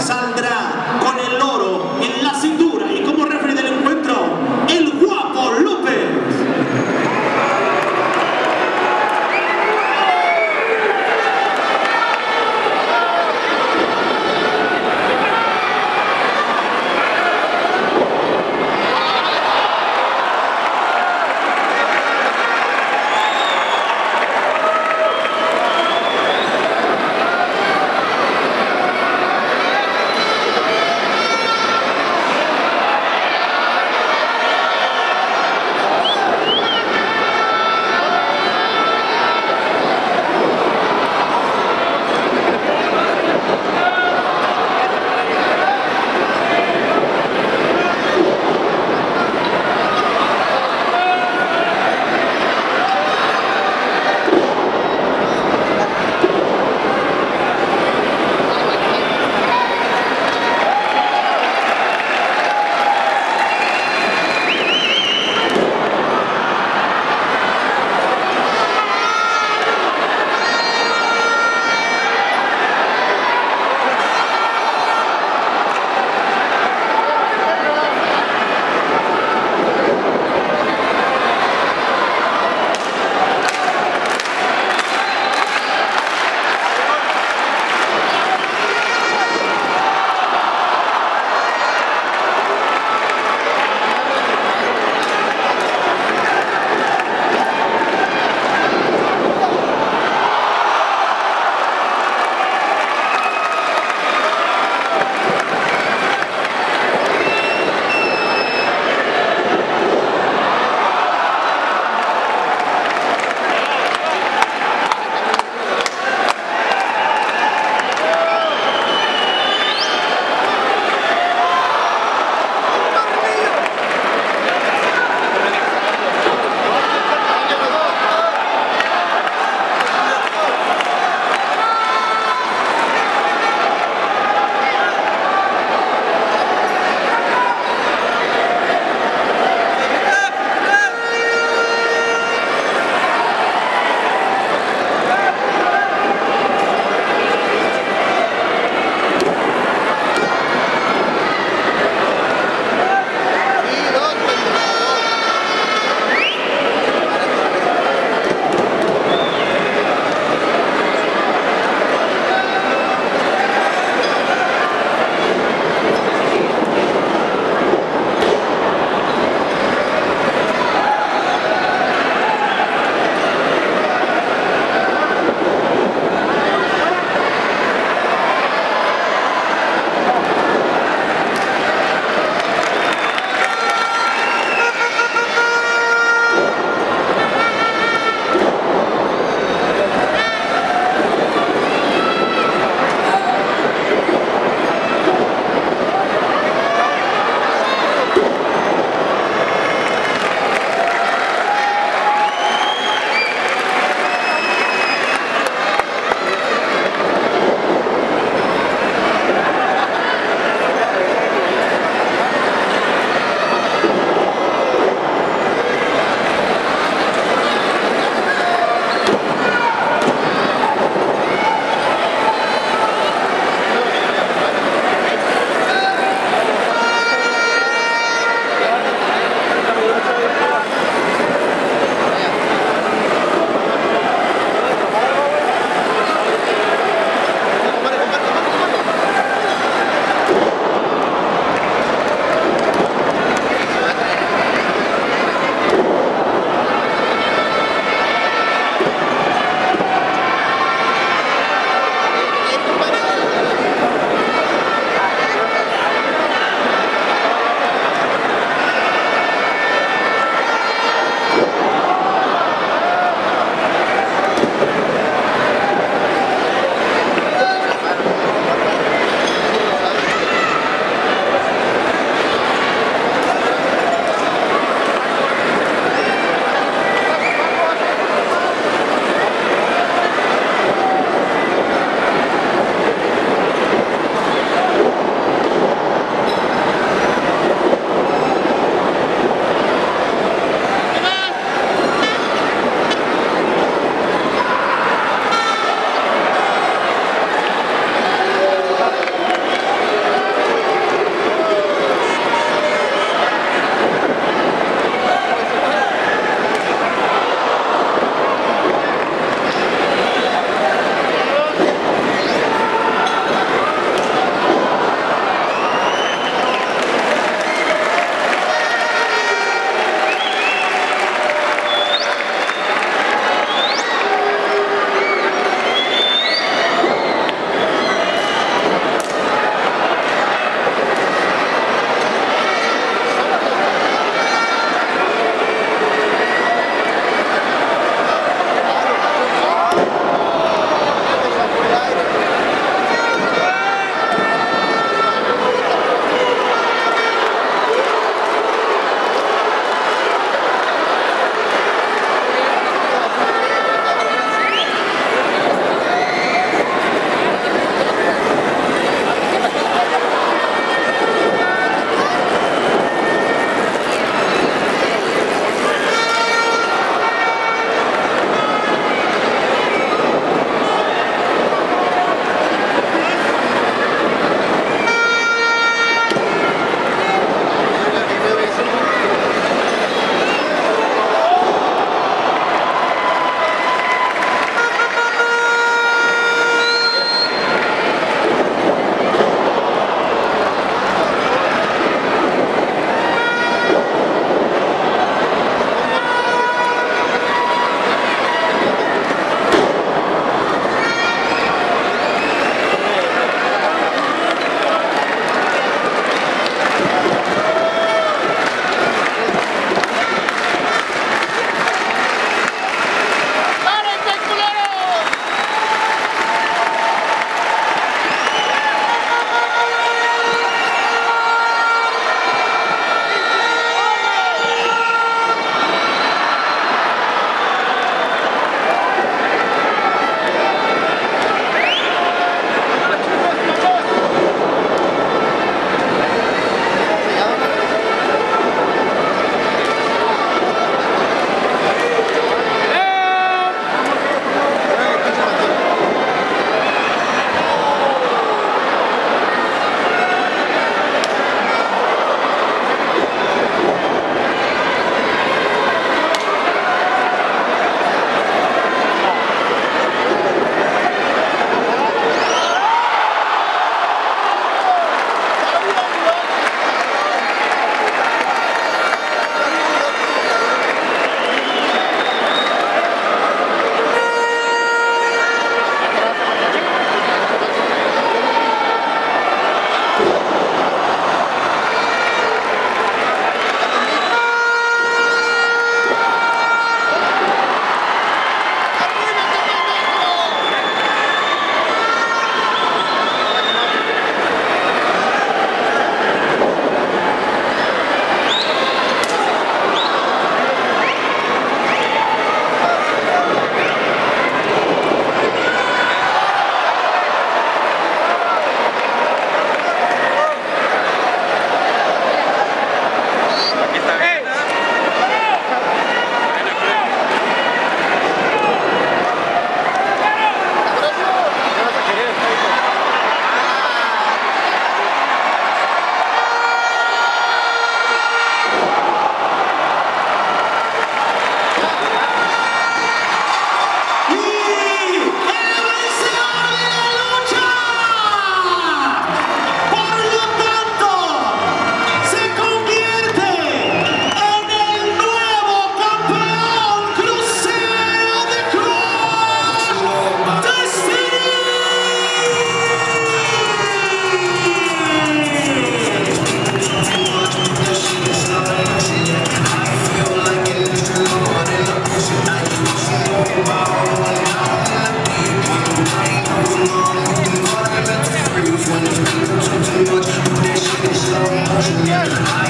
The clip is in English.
Sandra con el too much, do that shit in slow motion.